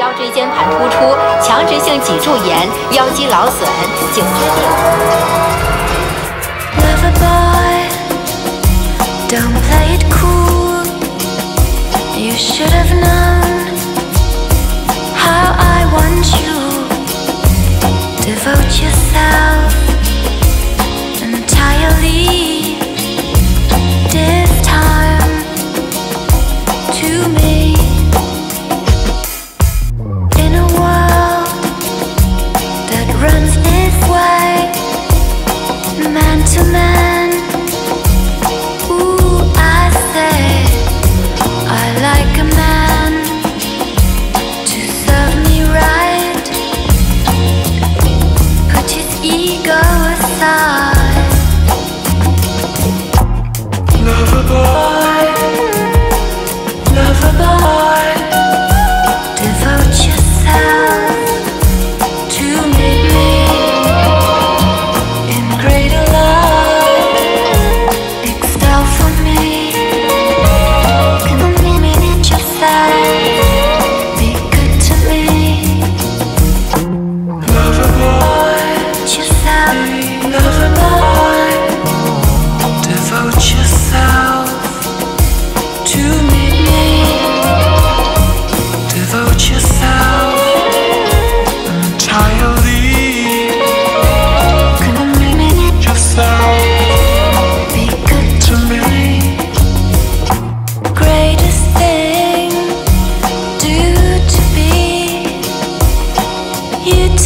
腰椎间盘突出强直性脊柱炎腰肌劳损颈椎病 to me.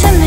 to me